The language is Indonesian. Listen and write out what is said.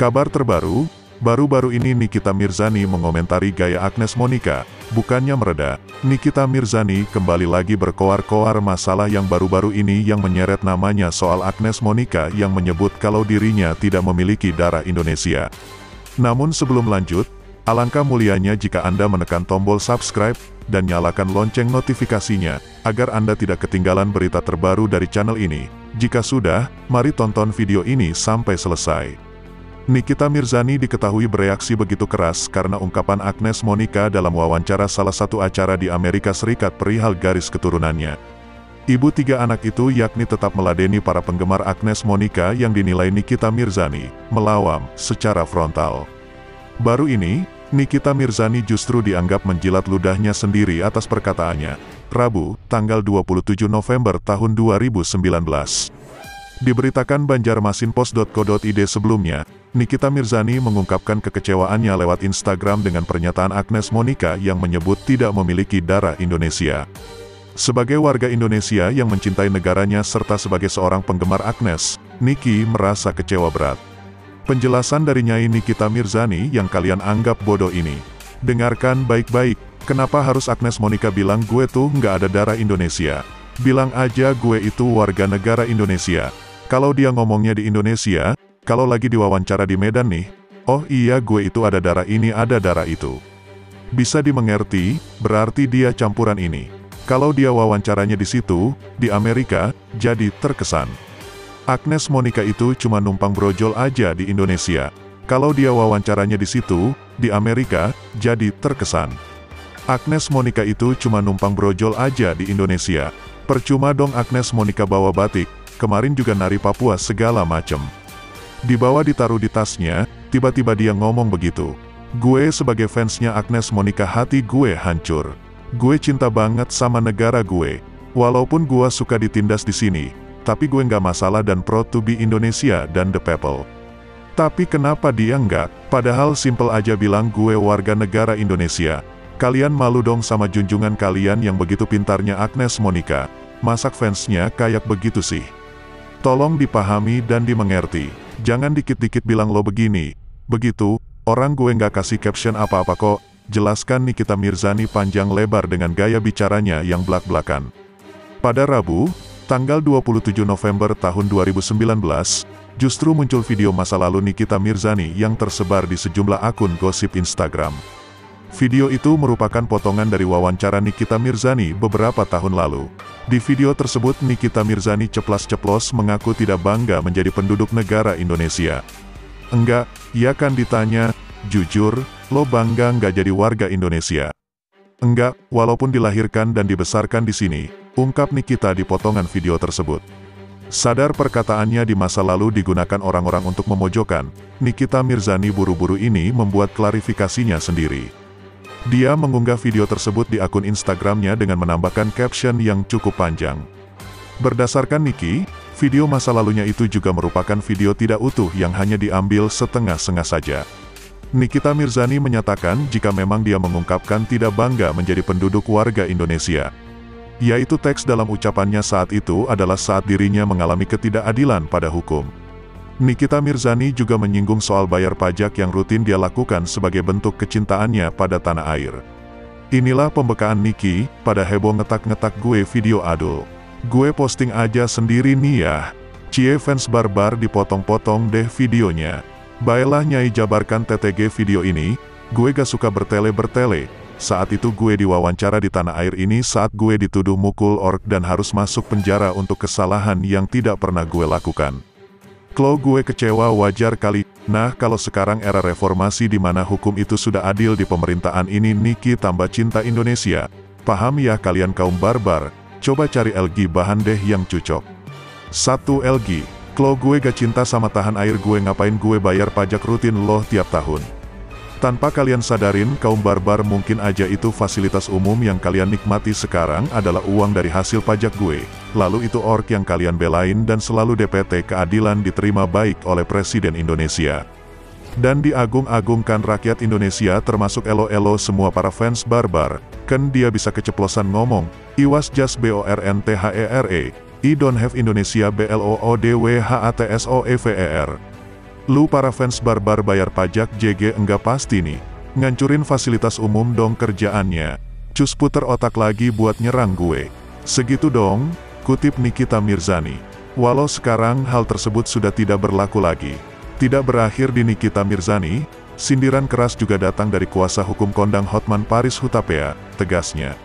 Kabar terbaru, baru-baru ini Nikita Mirzani mengomentari gaya Agnes Monica, bukannya mereda, Nikita Mirzani kembali lagi berkoar-koar masalah yang baru-baru ini yang menyeret namanya soal Agnes Monica yang menyebut kalau dirinya tidak memiliki darah Indonesia. Namun sebelum lanjut, alangkah mulianya jika Anda menekan tombol subscribe, dan nyalakan lonceng notifikasinya, agar Anda tidak ketinggalan berita terbaru dari channel ini. Jika sudah, mari tonton video ini sampai selesai. Nikita Mirzani diketahui bereaksi begitu keras karena ungkapan Agnes Monica dalam wawancara salah satu acara di Amerika Serikat perihal garis keturunannya. Ibu tiga anak itu yakni tetap meladeni para penggemar Agnes Monica yang dinilai Nikita Mirzani, melawam, secara frontal. Baru ini, Nikita Mirzani justru dianggap menjilat ludahnya sendiri atas perkataannya. Rabu, tanggal 27 November tahun 2019. Diberitakan banjarmasinpost.co.id sebelumnya, Nikita Mirzani mengungkapkan kekecewaannya lewat Instagram dengan pernyataan Agnes Monica yang menyebut tidak memiliki darah Indonesia. Sebagai warga Indonesia yang mencintai negaranya serta sebagai seorang penggemar Agnes, Niki merasa kecewa berat. Penjelasan dari Nyai Nikita Mirzani yang kalian anggap bodoh ini. Dengarkan baik-baik, kenapa harus Agnes Monica bilang gue tuh nggak ada darah Indonesia? Bilang aja gue itu warga negara Indonesia. Kalau dia ngomongnya di Indonesia, kalau lagi diwawancara di Medan nih, oh iya gue itu ada darah ini ada darah itu. Bisa dimengerti, berarti dia campuran ini. Kalau dia wawancaranya di situ, di Amerika, jadi terkesan. Agnes Monica itu cuma numpang brojol aja di Indonesia. Kalau dia wawancaranya di situ, di Amerika, jadi terkesan. Agnes Monica itu cuma numpang brojol aja di Indonesia. Percuma dong Agnes Monica bawa batik, kemarin juga nari Papua segala macem. Dibawa ditaruh di tasnya, tiba-tiba dia ngomong begitu. Gue sebagai fansnya Agnes Monica hati gue hancur. Gue cinta banget sama negara gue. Walaupun gue suka ditindas di sini, tapi gue nggak masalah dan proud to be Indonesia dan the people. Tapi kenapa dia nggak? Padahal simple aja bilang gue warga negara Indonesia. Kalian malu dong sama junjungan kalian yang begitu pintarnya Agnes Monica. Masak fansnya kayak begitu sih. Tolong dipahami dan dimengerti. Jangan dikit-dikit bilang lo begini. Begitu, orang gue nggak kasih caption apa-apa kok. Jelaskan Nikita Mirzani panjang lebar dengan gaya bicaranya yang belak-belakan. Pada Rabu, tanggal 27 November tahun 2019, justru muncul video masa lalu Nikita Mirzani yang tersebar di sejumlah akun gosip Instagram. Video itu merupakan potongan dari wawancara Nikita Mirzani beberapa tahun lalu. Di video tersebut Nikita Mirzani ceplas-ceplos mengaku tidak bangga menjadi penduduk negara Indonesia. Enggak, ia kan ditanya, jujur, lo bangga nggak jadi warga Indonesia? Enggak, walaupun dilahirkan dan dibesarkan di sini, ungkap Nikita di potongan video tersebut. Sadar perkataannya di masa lalu digunakan orang-orang untuk memojokkan, Nikita Mirzani buru-buru ini membuat klarifikasinya sendiri. Dia mengunggah video tersebut di akun Instagramnya dengan menambahkan caption yang cukup panjang. Berdasarkan Niki, video masa lalunya itu juga merupakan video tidak utuh yang hanya diambil setengah-setengah saja. Nikita Mirzani menyatakan jika memang dia mengungkapkan tidak bangga menjadi penduduk warga Indonesia, yaitu teks dalam ucapannya saat itu adalah saat dirinya mengalami ketidakadilan pada hukum. Nikita Mirzani juga menyinggung soal bayar pajak yang rutin dia lakukan sebagai bentuk kecintaannya pada tanah air. Inilah pembekaan Niki, pada heboh ngetak-ngetak gue video adul. Gue posting aja sendiri nih ya. Cie fans barbar dipotong-potong deh videonya. Baiklah Nyai jabarkan TTG video ini, gue gak suka bertele-bertele, saat itu gue diwawancara di tanah air ini saat gue dituduh mukul ork dan harus masuk penjara untuk kesalahan yang tidak pernah gue lakukan. Kalau gue kecewa wajar kali, nah kalau sekarang era reformasi di mana hukum itu sudah adil di pemerintahan ini Niki tambah cinta Indonesia. Paham ya kalian kaum barbar, coba cari LG bahan deh yang cocok. 1 LG, kalau gue gak cinta sama tahan air gue ngapain gue bayar pajak rutin loh tiap tahun. Tanpa kalian sadarin, kaum barbar mungkin aja itu fasilitas umum yang kalian nikmati sekarang adalah uang dari hasil pajak gue. Lalu itu ork yang kalian belain dan selalu DPT keadilan diterima baik oleh Presiden Indonesia. Dan diagung-agungkan rakyat Indonesia termasuk elo-elo semua para fans barbar. Kan dia bisa keceplosan ngomong, Iwas just B-O-R-N-T-H-E-R-E, I don't have Indonesia B-L-O-O-D-W-H-A-T-S-O-E-V-E-R. Lu para fans barbar bayar pajak JG enggak pasti nih. Ngancurin fasilitas umum dong kerjaannya. Cus puter otak lagi buat nyerang gue. Segitu dong, kutip Nikita Mirzani. Walau sekarang hal tersebut sudah tidak berlaku lagi. Tidak berakhir di Nikita Mirzani, sindiran keras juga datang dari kuasa hukum kondang Hotman Paris Hutapea, tegasnya.